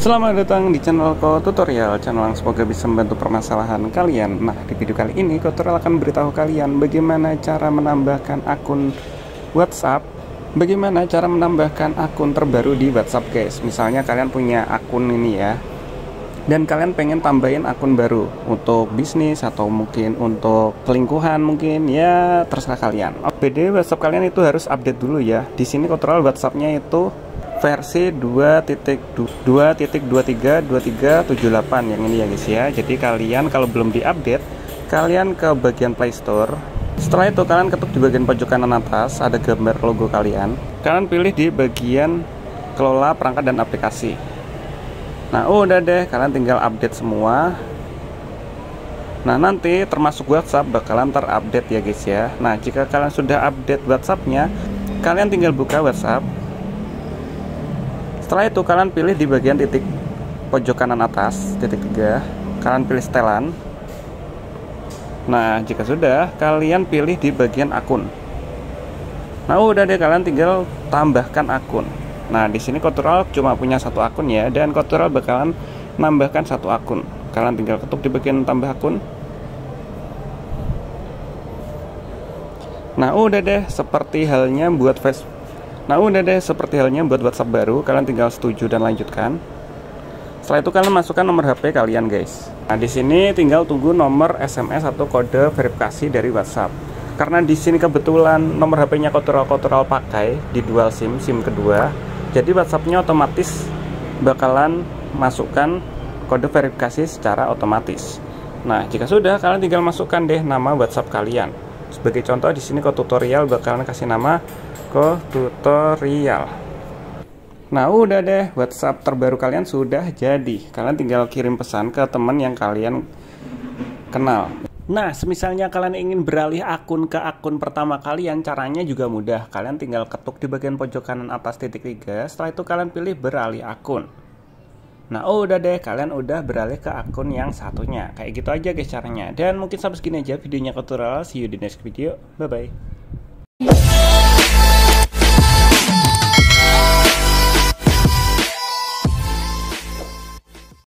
Selamat datang di channel Ko Tutorial, channel yang semoga bisa membantu permasalahan kalian. Nah, di video kali ini Ko Tutorial akan beritahu kalian bagaimana cara menambahkan akun WhatsApp, bagaimana cara menambahkan akun terbaru di WhatsApp, guys. Misalnya kalian punya akun ini ya, dan kalian pengen tambahin akun baru untuk bisnis atau mungkin untuk selingkuhan mungkin ya terserah kalian. BD WhatsApp kalian itu harus update dulu ya. Di sini kontrol WhatsAppnya itu versi 2.2.23.2378 yang ini ya guys ya. Jadi kalian kalau belum diupdate kalian ke bagian Play Store. Setelah itu kalian ketuk di bagian pojok kanan atas ada gambar logo kalian. Kalian pilih di bagian kelola perangkat dan aplikasi. Nah udah deh. Kalian tinggal update semua. Nah nanti termasuk WhatsApp bakalan terupdate ya guys ya. Nah jika kalian sudah update WhatsAppnya Kalian tinggal buka WhatsApp setelah itu kalian pilih di bagian titik pojok kanan atas titik tiga. Kalian pilih setelan. Nah jika sudah kalian pilih di bagian akun. Nah udah deh kalian tinggal tambahkan akun. Nah di sini Kotural cuma punya satu akun ya dan Kotural bakalan nambahkan satu akun. Kalian tinggal ketuk di bagian tambah akun. Nah udah deh seperti halnya buat Facebook Nah udah deh seperti halnya buat WhatsApp baru kalian tinggal setuju dan lanjutkan. Setelah itu kalian masukkan nomor HP kalian guys. Nah di sini tinggal tunggu nomor SMS atau kode verifikasi dari WhatsApp. Karena di sini kebetulan nomor HP-nya kotoral-kotoral pakai di dual SIM, SIM kedua. Jadi WhatsApp-nya otomatis bakalan masukkan kode verifikasi secara otomatis. Nah, jika sudah, kalian tinggal masukkan deh nama WhatsApp kalian. Sebagai contoh di sini ke tutorial bakalan kasih nama ke tutorial. Nah udah deh WhatsApp terbaru kalian sudah jadi. Kalian tinggal kirim pesan ke teman yang kalian kenal. Nah semisalnya kalian ingin beralih akun ke akun pertama kalian Caranya juga mudah. Kalian tinggal ketuk di bagian pojok kanan atas titik 3 Setelah itu kalian pilih beralih akun Nah udah deh kalian udah beralih ke akun yang satunya. Kayak gitu aja guys caranya. Dan mungkin sampai segini aja videonya tutorial See you di next video. Bye bye